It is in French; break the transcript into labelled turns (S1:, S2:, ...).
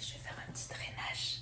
S1: je vais faire un petit drainage.